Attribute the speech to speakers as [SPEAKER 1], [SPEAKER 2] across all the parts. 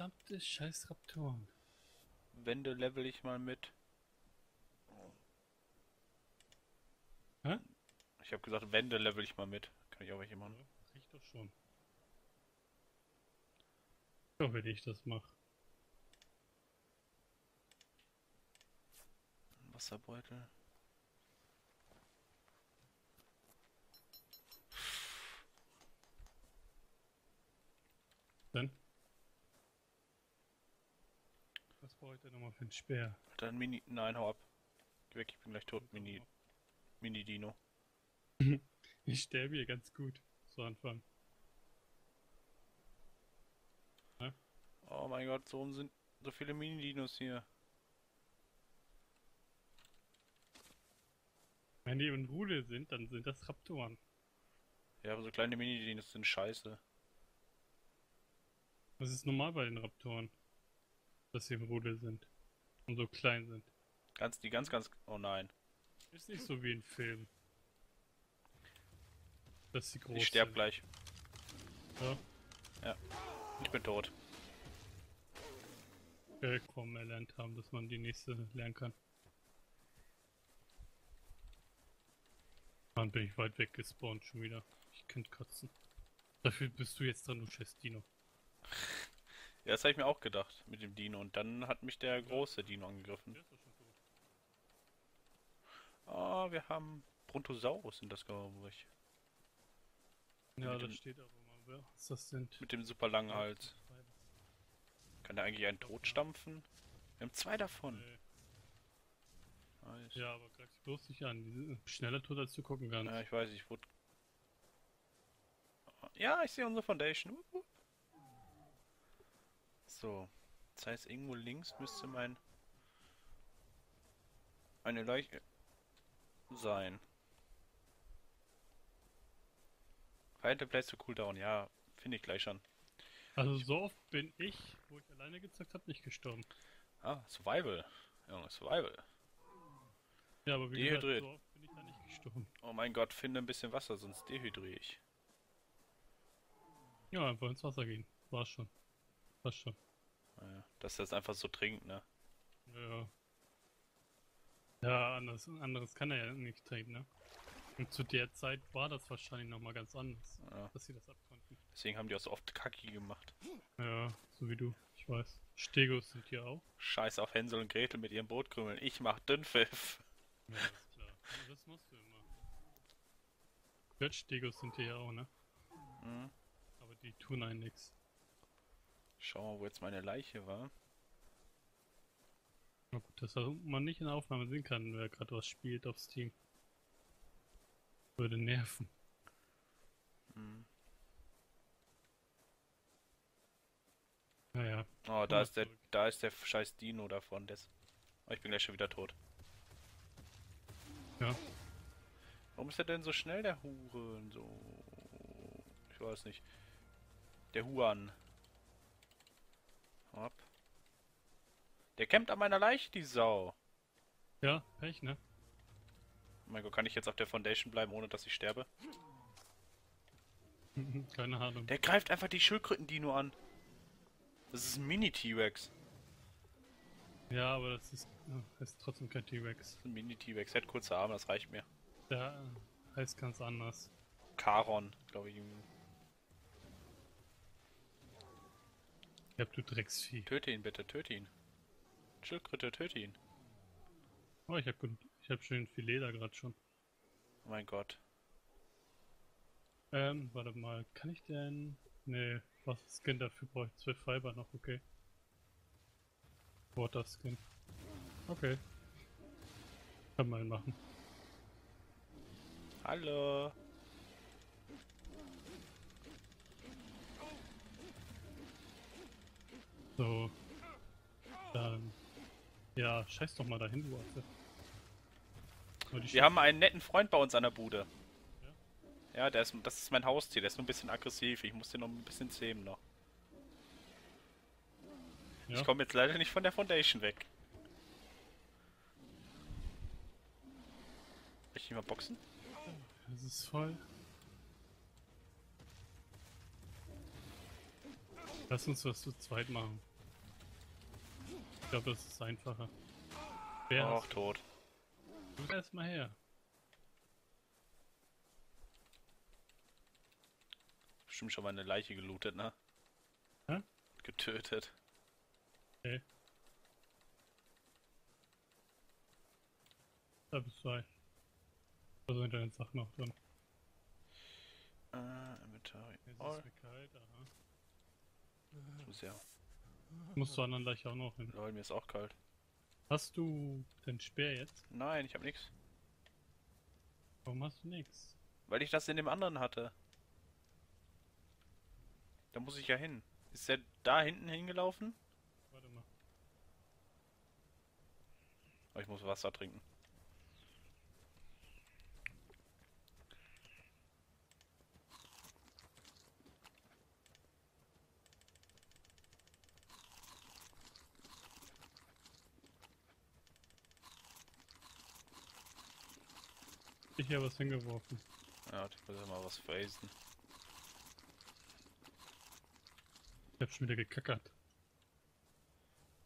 [SPEAKER 1] Verdammte scheiß Raptoren.
[SPEAKER 2] Wände level ich mal mit.
[SPEAKER 1] Hä?
[SPEAKER 2] Ich habe gesagt, Wände level ich mal mit. Kann ich auch welche machen.
[SPEAKER 1] Ja, riecht doch schon. So, wenn ich das mache.
[SPEAKER 2] Wasserbeutel.
[SPEAKER 1] Dann. Heute nochmal für ein Speer?
[SPEAKER 2] Dann Mini. Nein, hau ab. Geh weg, ich bin gleich tot. Mini. Mini-Dino.
[SPEAKER 1] Ich sterbe hier ganz gut zu Anfang.
[SPEAKER 2] Oh mein Gott, so sind so viele Mini-Dinos hier.
[SPEAKER 1] Wenn die in Rudel sind, dann sind das Raptoren.
[SPEAKER 2] Ja, aber so kleine Mini-Dinos sind scheiße.
[SPEAKER 1] Das ist normal bei den Raptoren. Dass sie im Rudel sind. Und so klein sind.
[SPEAKER 2] Ganz, die ganz, ganz. Oh nein.
[SPEAKER 1] Ist nicht so wie in Filmen. Dass sie groß
[SPEAKER 2] Ich sterb
[SPEAKER 1] sind.
[SPEAKER 2] gleich.
[SPEAKER 1] Ja.
[SPEAKER 2] Ich bin tot.
[SPEAKER 1] Quellform erlernt haben, dass man die nächste lernen kann. Dann bin ich weit weg gespawnt schon wieder. Ich könnte kotzen. Dafür bist du jetzt dran, du scheiß Dino.
[SPEAKER 2] Ja, das habe ich mir auch gedacht mit dem Dino. Und dann hat mich der große Dino angegriffen.
[SPEAKER 1] Ist.
[SPEAKER 2] Oh, wir haben Brontosaurus sind das, glaube ich.
[SPEAKER 1] Ja,
[SPEAKER 2] Mit
[SPEAKER 1] da
[SPEAKER 2] dem-
[SPEAKER 1] steht aber mal, wer was das sind.
[SPEAKER 2] Mit dem super langen Hals. Kann der eigentlich einen Tod stampfen? Wir haben zwei davon.
[SPEAKER 1] Nee.
[SPEAKER 2] Nice.
[SPEAKER 1] Ja, aber greif dich bloß nicht an. Die sind schneller tot, als du gucken kannst.
[SPEAKER 2] Ja, ich weiß, ich wurde. Ja, ich sehe unsere Foundation. Wup, wup. So. Das heißt, irgendwo links müsste mein. Eine Leiche sein. The place to cool down. Ja, finde ich gleich schon.
[SPEAKER 1] Also so oft bin ich, wo ich alleine gezockt habe, nicht gestorben.
[SPEAKER 2] Ah, Survival. Ja, Survival.
[SPEAKER 1] Ja, aber wie
[SPEAKER 2] Dehydriert.
[SPEAKER 1] gesagt, so oft bin ich da nicht gestorben.
[SPEAKER 2] Oh mein Gott, finde ein bisschen Wasser, sonst dehydriere ich.
[SPEAKER 1] Ja, einfach ins Wasser gehen. War's schon. War's schon.
[SPEAKER 2] Naja, dass er es einfach so trinkt, ne?
[SPEAKER 1] Ja. Ja, anders, anderes kann er ja nicht trinken, ne? Und zu der Zeit war das wahrscheinlich nochmal ganz anders,
[SPEAKER 2] Ja.
[SPEAKER 1] dass sie das abkonnten.
[SPEAKER 2] Deswegen haben die auch so oft Kaki gemacht.
[SPEAKER 1] Ja, so wie du, ich weiß. Stegos sind hier auch.
[SPEAKER 2] Scheiß auf Hänsel und Gretel mit ihrem Brotkrümeln. Ich mach Dünnpfiff.
[SPEAKER 1] Ja, ist klar. Das musst du immer. Götz-Stegos sind hier ja auch, ne?
[SPEAKER 2] Mhm.
[SPEAKER 1] Aber die tun einen nix.
[SPEAKER 2] Schau mal, wo jetzt meine Leiche war.
[SPEAKER 1] Na gut, dass man nicht in der Aufnahme sehen kann, wer gerade was spielt auf Steam. Würde nerven.
[SPEAKER 2] Mhm.
[SPEAKER 1] Naja.
[SPEAKER 2] Oh, da ist der,
[SPEAKER 1] zurück.
[SPEAKER 2] da ist der scheiß Dino davon. Des. Oh, ich bin gleich schon wieder tot.
[SPEAKER 1] Ja.
[SPEAKER 2] Warum ist er denn so schnell, der Huren? So. Ich weiß nicht. Der Huan. Der campt an meiner Leiche, die Sau.
[SPEAKER 1] Ja, Pech, ne?
[SPEAKER 2] Oh mein Gott, kann ich jetzt auf der Foundation bleiben, ohne dass ich sterbe?
[SPEAKER 1] Keine Ahnung.
[SPEAKER 2] Der greift einfach die Schildkröten-Dino an. Das ist ein Mini-T-Rex.
[SPEAKER 1] Ja, aber das ist, ja, ist trotzdem kein T-Rex.
[SPEAKER 2] Das ein Mini-T-Rex. Er hat kurze Arme, das reicht mir.
[SPEAKER 1] Der heißt ganz anders.
[SPEAKER 2] Charon, glaube ich.
[SPEAKER 1] Ich hab du Drecksvieh.
[SPEAKER 2] Töte ihn bitte, töte ihn. Schildkröte, töte ihn.
[SPEAKER 1] Oh, ich hab, gut- ich hab schön viel Leder gerade schon.
[SPEAKER 2] Oh mein Gott.
[SPEAKER 1] Ähm, warte mal, kann ich denn... Nee, was Skin dafür brauche ich 12 Fiber noch, okay. Water Skin. Okay. Kann man machen.
[SPEAKER 2] Hallo.
[SPEAKER 1] So. Ja, scheiß doch mal dahin, du die
[SPEAKER 2] Wir haben einen netten Freund bei uns an der Bude. Ja, der ist, das ist mein Haustier. Der ist nur ein bisschen aggressiv. Ich muss den noch ein bisschen zähmen noch.
[SPEAKER 1] ja,
[SPEAKER 2] Ich komme jetzt leider nicht von der Foundation weg. Soll ich mal boxen?
[SPEAKER 1] das ist voll. Lass uns das zu zweit machen. Ich glaube, das ist einfacher. Wer
[SPEAKER 2] Auch tot.
[SPEAKER 1] du erstmal her?
[SPEAKER 2] Bestimmt schon mal eine Leiche gelootet, ne?
[SPEAKER 1] Hä?
[SPEAKER 2] Getötet.
[SPEAKER 1] Okay. Da bist du. Da sind deine Sachen noch drin.
[SPEAKER 2] Äh, Inventory.
[SPEAKER 1] Jetzt ist mir kalt, aha.
[SPEAKER 2] zu sehr.
[SPEAKER 1] Musst du anderen gleich auch noch hin.
[SPEAKER 2] Lol, mir ist auch kalt.
[SPEAKER 1] Hast du den Speer jetzt?
[SPEAKER 2] Nein, ich hab nix.
[SPEAKER 1] Warum hast du nichts?
[SPEAKER 2] Weil ich das in dem anderen hatte. Da muss ich ja hin. Ist der da hinten hingelaufen?
[SPEAKER 1] Warte mal.
[SPEAKER 2] Oh, ich muss Wasser trinken.
[SPEAKER 1] Hier was hingeworfen.
[SPEAKER 2] Ja, ich muss ja mal was phrasen.
[SPEAKER 1] Ich hab schon wieder gekackert.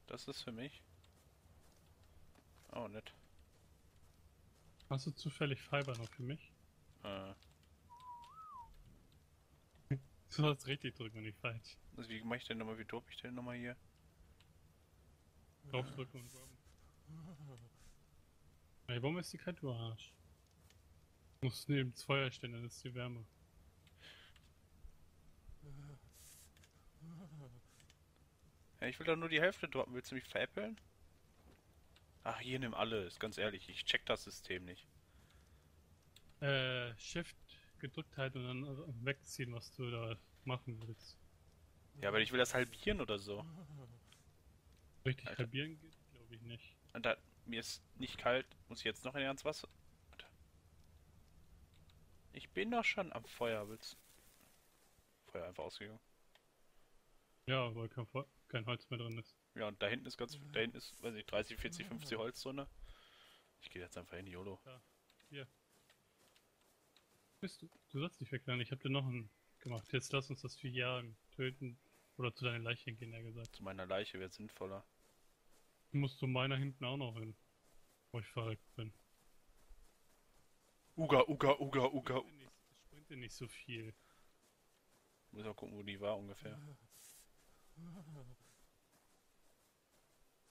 [SPEAKER 2] Das ist für mich. Oh, nett.
[SPEAKER 1] Hast du zufällig Fiber noch für mich?
[SPEAKER 2] Äh,
[SPEAKER 1] Du sollst richtig drücken und nicht falsch.
[SPEAKER 2] also wie mache ich denn nochmal, wie dope ich denn nochmal hier?
[SPEAKER 1] Draufdrücken und warum? Ey, warum ist die du Arsch? Du musst neben das Feuer stellen, dann ist die Wärme.
[SPEAKER 2] Ja, ich will doch nur die Hälfte droppen. Willst du mich veräppeln? Ach, hier nimm alles. Ganz ehrlich, ich check das System nicht.
[SPEAKER 1] Äh, Shift gedrückt halten und dann wegziehen, was du da machen willst.
[SPEAKER 2] Ja, aber ich will das halbieren oder so.
[SPEAKER 1] Richtig
[SPEAKER 2] Alter.
[SPEAKER 1] halbieren geht, glaube ich nicht.
[SPEAKER 2] Und da, mir ist nicht kalt. Muss ich jetzt noch in ins Wasser? Ich bin doch schon am Feuer. Willst Feuer einfach ausgegangen.
[SPEAKER 1] Ja, weil kein, kein Holz mehr drin ist.
[SPEAKER 2] Ja, und da hinten ist ganz, da hinten ist, weiß ich, 30, 40, 50 Holz drin. Ich gehe jetzt einfach in YOLO.
[SPEAKER 1] Bist du? Du sollst nicht wegrennen, ich hab dir noch einen gemacht. Jetzt lass uns das Vieh jagen, töten oder zu deiner Leiche gehen, er gesagt.
[SPEAKER 2] Zu meiner Leiche wäre sinnvoller.
[SPEAKER 1] Du musst zu meiner hinten auch noch hin. Wo ich verrückt bin.
[SPEAKER 2] Uga, Uga, Uga, Uga.
[SPEAKER 1] Springt dir nicht, springt dir nicht so viel.
[SPEAKER 2] Muss mal gucken, wo die war ungefähr.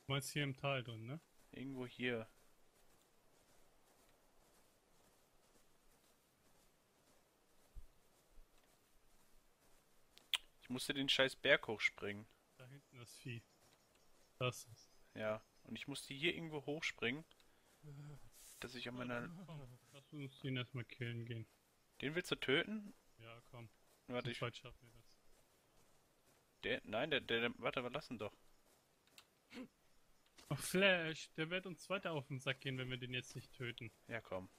[SPEAKER 1] Du meinst hier im Tal drin, ne?
[SPEAKER 2] Irgendwo hier. Ich musste den scheiß Berg hochspringen.
[SPEAKER 1] Da hinten das Vieh. Das ist.
[SPEAKER 2] Ja. Und ich musste hier irgendwo hochspringen. Dass ich an meiner...
[SPEAKER 1] Lass uns ihn erstmal killen gehen.
[SPEAKER 2] Den willst du töten?
[SPEAKER 1] Ja, komm.
[SPEAKER 2] Warte, ich...
[SPEAKER 1] zweit schaffen wir das.
[SPEAKER 2] Der, nein, der, der, der... Warte, wir lassen doch.
[SPEAKER 1] Oh, Flash, der wird uns weiter auf den Sack gehen, wenn wir den jetzt nicht töten.
[SPEAKER 2] Ja, komm.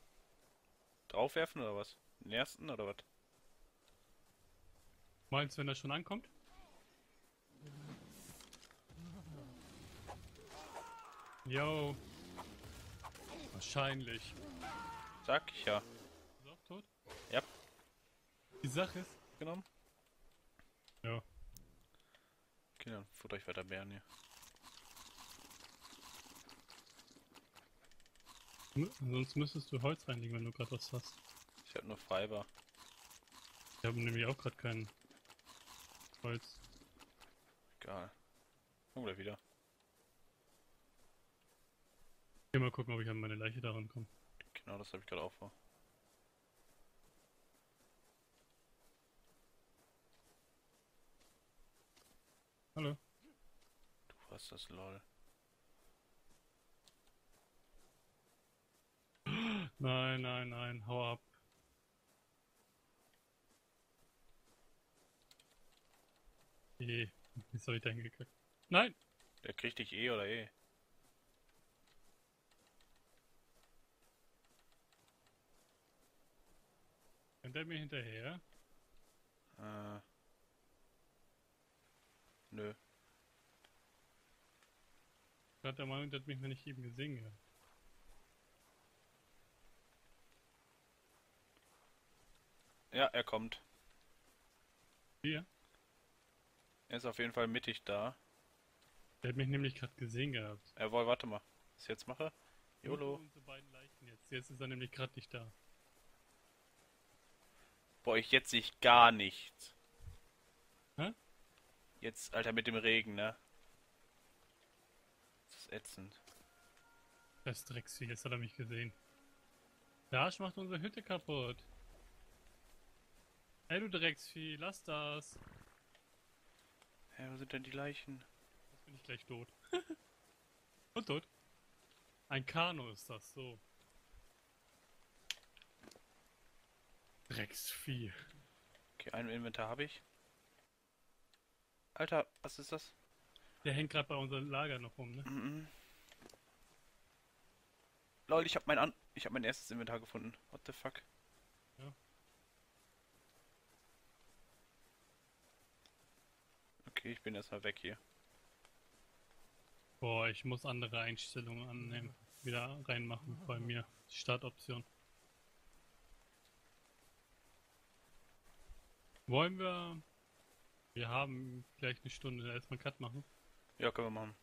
[SPEAKER 2] Draufwerfen oder was? Den ersten oder was?
[SPEAKER 1] Meinst du, wenn er schon ankommt? Yo. Wahrscheinlich.
[SPEAKER 2] Sag ich ja.
[SPEAKER 1] Ist er auch tot?
[SPEAKER 2] Ja.
[SPEAKER 1] Die Sache ist.
[SPEAKER 2] Genommen?
[SPEAKER 1] Ja.
[SPEAKER 2] Okay, dann futter ich weiter Bären hier.
[SPEAKER 1] Mü- Sonst müsstest du Holz reinlegen, wenn du gerade was hast.
[SPEAKER 2] Ich hab nur Fiber.
[SPEAKER 1] Ich habe nämlich auch gerade kein Holz.
[SPEAKER 2] Egal. Komm gleich wieder.
[SPEAKER 1] Geh mal gucken, ob ich an meine Leiche daran komme.
[SPEAKER 2] Genau, das habe ich gerade auch vor.
[SPEAKER 1] Hallo.
[SPEAKER 2] Du hast das LOL.
[SPEAKER 1] Nein, nein, nein, hau ab. Je, jetzt hab ich da hingekackt. Nein!
[SPEAKER 2] Der kriegt dich eh oder eh.
[SPEAKER 1] Rennt der mir hinterher?
[SPEAKER 2] Äh. Nö.
[SPEAKER 1] Gerade der Meinung, der hat mich noch nicht eben gesehen gehabt.
[SPEAKER 2] Ja, er kommt.
[SPEAKER 1] Hier?
[SPEAKER 2] Er ist auf jeden Fall mittig da.
[SPEAKER 1] Der hat mich nämlich gerade gesehen gehabt.
[SPEAKER 2] Jawohl, warte mal. Was ich jetzt mache? YOLO.
[SPEAKER 1] Unsere beiden Leichen jetzt. Jetzt ist er nämlich gerade nicht da.
[SPEAKER 2] Boah, ich jetzt sehe ich gar nichts.
[SPEAKER 1] Hä?
[SPEAKER 2] Jetzt, Alter, mit dem Regen, ne? Das ist ätzend.
[SPEAKER 1] Das Drecksvieh, jetzt hat er mich gesehen. Der Arsch macht unsere Hütte kaputt. Ey, du Drecksvieh, lass das.
[SPEAKER 2] Hä, wo sind denn die Leichen?
[SPEAKER 1] Jetzt bin ich gleich tot. Und tot. Ein Kano ist das, so. Drecksvieh.
[SPEAKER 2] Okay, ein Inventar habe ich. Alter, was ist das?
[SPEAKER 1] Der hängt gerade bei unserem Lager noch rum, ne?
[SPEAKER 2] Mhm. Lol, ich habe mein an ich habe mein erstes Inventar gefunden. What the fuck?
[SPEAKER 1] Ja.
[SPEAKER 2] Okay, ich bin erstmal weg hier.
[SPEAKER 1] Boah, ich muss andere Einstellungen annehmen. Wieder reinmachen bei mir. Startoption. Wollen wir... Wir haben gleich eine Stunde erstmal Cut machen.
[SPEAKER 2] Ja, können wir machen.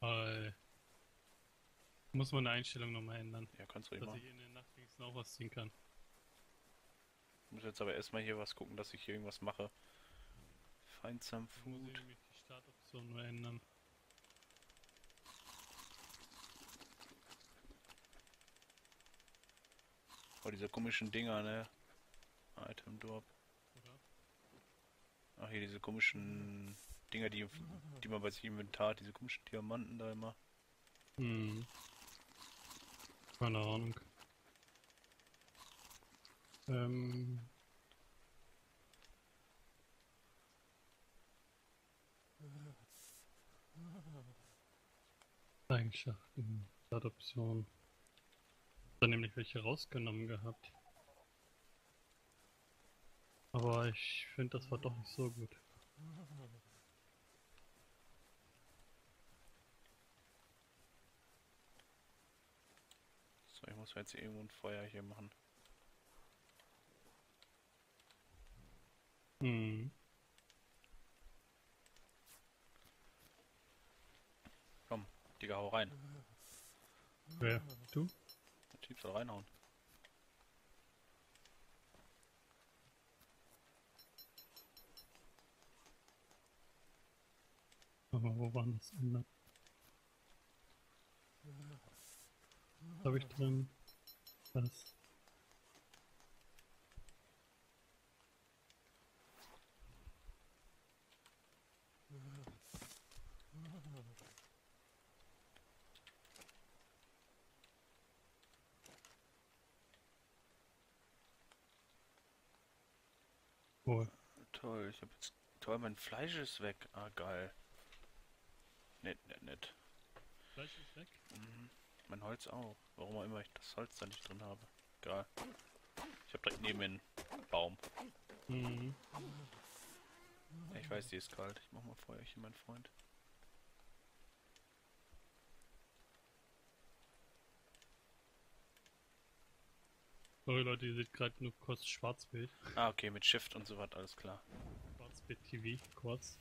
[SPEAKER 1] Weil... Muss man eine Einstellung nochmal ändern.
[SPEAKER 2] Ja, kannst du
[SPEAKER 1] Dass
[SPEAKER 2] immer.
[SPEAKER 1] ich in der Nacht wenigstens auch was ziehen kann.
[SPEAKER 2] Muss jetzt aber erstmal hier was gucken, dass ich hier irgendwas mache. Find some
[SPEAKER 1] Ich muss
[SPEAKER 2] food.
[SPEAKER 1] nämlich die Startoption nur ändern.
[SPEAKER 2] Oh, diese komischen Dinger, ne? Item Drop. Ach, hier diese komischen Dinger, die, die man bei sich im Inventar diese komischen Diamanten da immer.
[SPEAKER 1] Hm. Keine Ahnung. Ähm. Eigenschaften, Startoption. Dann nämlich welche rausgenommen gehabt. Aber ich finde, das war doch nicht so gut.
[SPEAKER 2] So, ich muss jetzt irgendwo ein Feuer hier machen.
[SPEAKER 1] Hm.
[SPEAKER 2] Komm, Digga, hau rein.
[SPEAKER 1] Wer? Du?
[SPEAKER 2] Typ soll reinhauen.
[SPEAKER 1] Aber wo waren das ändern? Was habe ich drin? Das. Wohl.
[SPEAKER 2] Toll, ich hab jetzt. Toll, mein Fleisch ist weg. Ah, geil. Nett, nett, nett.
[SPEAKER 1] Fleisch ist weg.
[SPEAKER 2] Mhm. Mein Holz auch. Warum auch immer ich das Holz da nicht drin habe. Egal. Ich hab direkt neben mir einen Baum.
[SPEAKER 1] Mhm.
[SPEAKER 2] Ja, Ich weiß, die ist kalt. Ich mach mal Feuerchen, mein Freund.
[SPEAKER 1] Sorry Leute, ihr seht gerade nur kurz Schwarzbild.
[SPEAKER 2] Ah, okay, mit Shift und so was, alles klar.
[SPEAKER 1] Schwarzbild TV, kurz.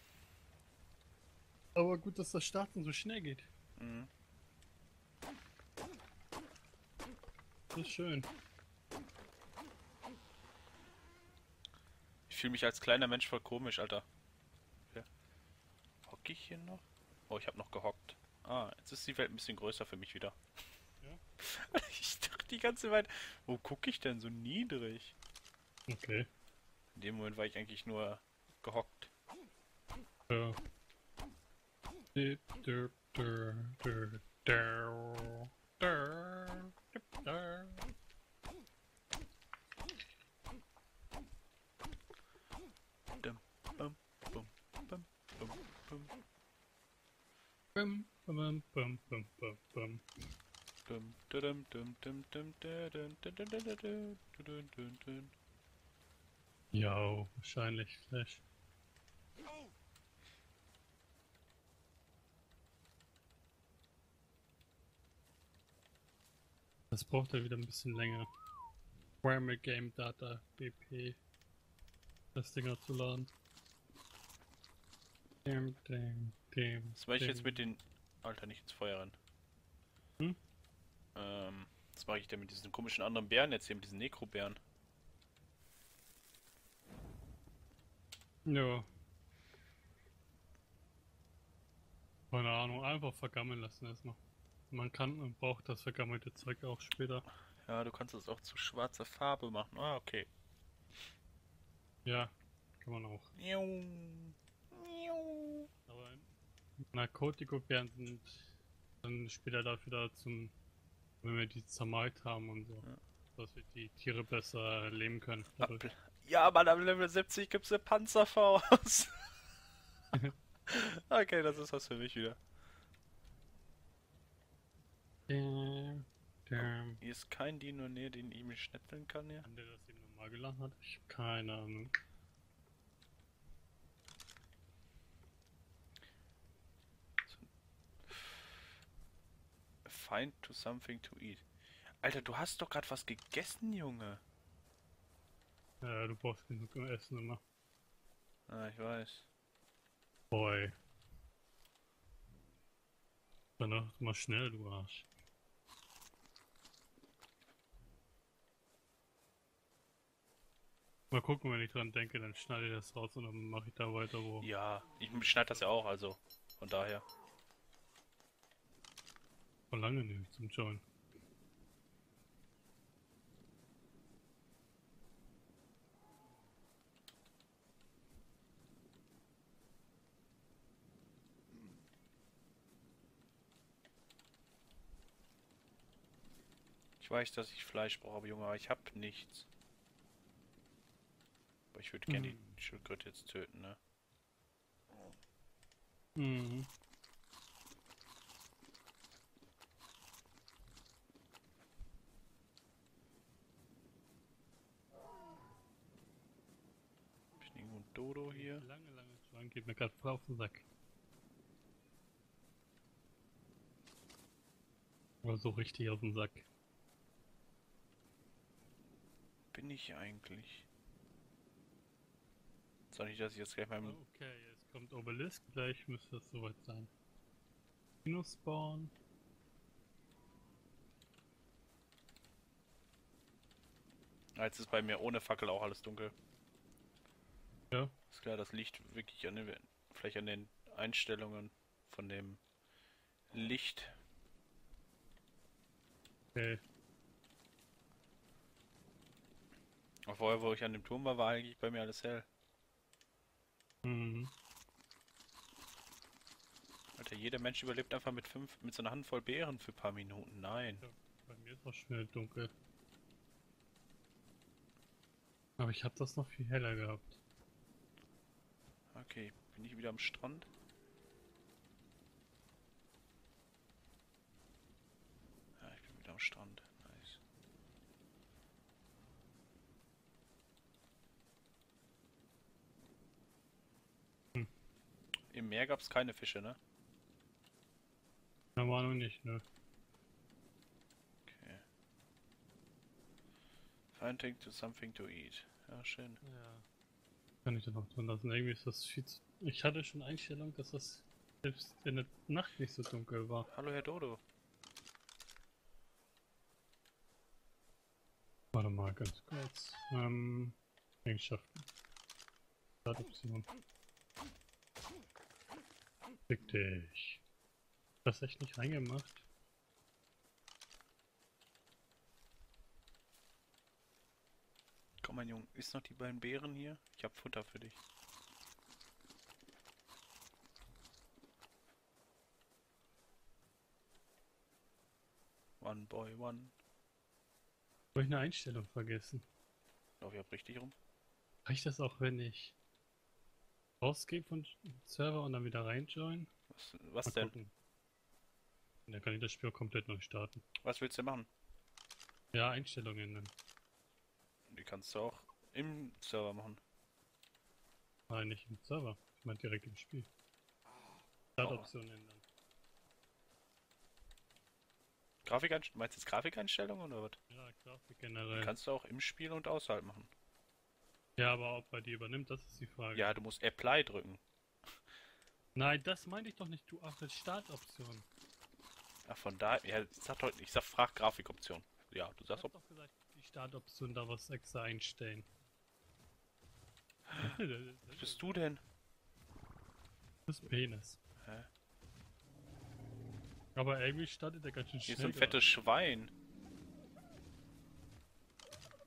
[SPEAKER 1] Aber gut, dass das Starten so schnell geht.
[SPEAKER 2] Mhm.
[SPEAKER 1] Das ist schön.
[SPEAKER 2] Ich fühle mich als kleiner Mensch voll komisch, Alter. Ja. Hock ich hier noch? Oh, ich habe noch gehockt. Ah, jetzt ist die Welt ein bisschen größer für mich wieder.
[SPEAKER 1] Ja?
[SPEAKER 2] ich die ganze Zeit, wo gucke ich denn so niedrig?
[SPEAKER 1] Okay.
[SPEAKER 2] In dem Moment war ich eigentlich nur gehockt.
[SPEAKER 1] Ja.
[SPEAKER 2] Dum, bum, bum, bum, bum, bum,
[SPEAKER 1] Bum, Ja, wahrscheinlich Flash. Das braucht ja wieder ein bisschen länger. Primary Game Data BP. Das Dinger zu laden. Dem, dem, dem.
[SPEAKER 2] Was mache ich jetzt mit den... Alter, nicht ins Feuer rennen.
[SPEAKER 1] Hm?
[SPEAKER 2] Ähm, was mache ich denn mit diesen komischen anderen Bären jetzt hier, mit diesen Nekro-Bären?
[SPEAKER 1] Ja. Keine Ahnung, einfach vergammeln lassen erstmal. Man kann und braucht das vergammelte Zeug auch später.
[SPEAKER 2] Ja, du kannst es auch zu schwarzer Farbe machen. Ah, okay.
[SPEAKER 1] Ja, kann man auch. Aber Narkotikobären sind dann später dafür da zum, wenn wir die zermalt haben und so.
[SPEAKER 2] Ja.
[SPEAKER 1] Dass wir die Tiere besser leben können. Dadurch.
[SPEAKER 2] Ja, Mann, am Level 70 gibt's eine Panzerfaust. okay, das ist was für mich wieder.
[SPEAKER 1] Damn, damn.
[SPEAKER 2] Hier ist kein Dino näher, den ich mich schnetzeln kann hier.
[SPEAKER 1] Kann der das eben normal gelernt hat? Ich hab keine Ahnung.
[SPEAKER 2] Find to something to eat. Alter, du hast doch gerade was gegessen, Junge.
[SPEAKER 1] Ja, du brauchst genug Essen immer.
[SPEAKER 2] Ah, ich weiß.
[SPEAKER 1] Boy. Dann doch mal schnell, du Arsch. Mal gucken, wenn ich dran denke, dann schneide ich das raus und dann mache ich da weiter, wo.
[SPEAKER 2] Ja, ich schneide das ja auch, also. Von daher.
[SPEAKER 1] Von lange nicht zum Join.
[SPEAKER 2] Ich weiß, dass ich Fleisch brauche, aber Junge, aber ich hab nichts. Aber ich würde gerne
[SPEAKER 1] Mhm.
[SPEAKER 2] die Schildkröte jetzt töten, ne?
[SPEAKER 1] Mhm.
[SPEAKER 2] Hab ich irgendwo ein Dodo hier?
[SPEAKER 1] Lange, lange Join geht mir gerade voll auf den Sack. Aber so richtig auf den Sack.
[SPEAKER 2] Bin ich eigentlich? Soll ich, dass ich jetzt gleich mal...
[SPEAKER 1] Okay, jetzt kommt Obelisk, gleich müsste es soweit sein. Minus-Spawn.
[SPEAKER 2] Jetzt ist bei mir ohne Fackel auch alles dunkel.
[SPEAKER 1] Ja.
[SPEAKER 2] Ist klar, das liegt wirklich an den, vielleicht an den Einstellungen von dem Licht.
[SPEAKER 1] Okay.
[SPEAKER 2] Auch vorher, wo ich an dem Turm war, war eigentlich bei mir alles hell.
[SPEAKER 1] Mhm.
[SPEAKER 2] Alter, jeder Mensch überlebt einfach mit fünf, mit so einer Handvoll Beeren für ein paar Minuten. Nein.
[SPEAKER 1] Bei mir ist auch schnell dunkel. Aber ich habe das noch viel heller gehabt.
[SPEAKER 2] Okay, bin ich wieder am Strand? Ja, ich bin wieder am Strand. Nice.
[SPEAKER 1] Hm.
[SPEAKER 2] Im Meer gab es keine Fische, ne?
[SPEAKER 1] Da war noch nicht, ne?
[SPEAKER 2] Okay. Finding to something to eat. Ja, schön.
[SPEAKER 1] Ja. Kann ich das noch drin lassen? Irgendwie ist das viel zu... Ich hatte schon Einstellung, dass das selbst in der Nacht nicht so dunkel war.
[SPEAKER 2] Hallo, Herr Dodo.
[SPEAKER 1] Warte mal ganz kurz. Ähm, Eigenschaften. Startoption. Fick dich. Das echt nicht reingemacht?
[SPEAKER 2] Komm, mein Junge, isst noch die beiden Beeren hier? Ich hab Futter für dich. One boy, one.
[SPEAKER 1] Habe ich eine Einstellung vergessen?
[SPEAKER 2] Lauf ich hab richtig rum?
[SPEAKER 1] Reicht das auch, wenn ich rausgehe von Server und dann wieder reinjoin?
[SPEAKER 2] Was, was denn?
[SPEAKER 1] gucken. Dann kann ich das Spiel komplett neu starten.
[SPEAKER 2] Was willst du machen?
[SPEAKER 1] Ja, Einstellungen dann.
[SPEAKER 2] Die kannst du auch im Server machen.
[SPEAKER 1] Nein, nicht im Server. Ich meine direkt im Spiel. Startoption ändern.
[SPEAKER 2] Grafikeinstellungen? Meinst du jetzt Grafikeinstellungen oder was?
[SPEAKER 1] Ja, Grafik generell.
[SPEAKER 2] Kannst du auch im Spiel und außerhalb machen.
[SPEAKER 1] Ja, aber ob bei dir übernimmt, das ist die Frage.
[SPEAKER 2] Ja, du musst Apply drücken.
[SPEAKER 1] Nein, das meinte ich doch nicht, du ach, das Startoption.
[SPEAKER 2] Ach, von da. Ja, sag doch, ich sag, frag Grafikoption. Ja, du sagst
[SPEAKER 1] doch die Startoption da was extra einstellen.
[SPEAKER 2] Was bist du denn?
[SPEAKER 1] Das ist Penis.
[SPEAKER 2] Hä?
[SPEAKER 1] Aber irgendwie startet der ganz schön
[SPEAKER 2] Hier
[SPEAKER 1] schnell.
[SPEAKER 2] ist so ein fettes Schwein.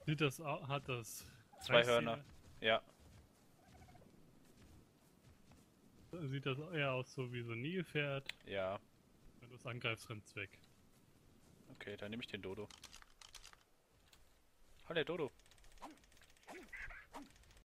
[SPEAKER 1] Sieht das au- hat das
[SPEAKER 2] Zwei? Hörner. Ja.
[SPEAKER 1] Sieht das eher aus so wie so ein Nilpferd.
[SPEAKER 2] Ja.
[SPEAKER 1] Wenn du es angreifst, rennt's weg.
[SPEAKER 2] Okay, dann nehme ich den Dodo. Hallo, Dodo.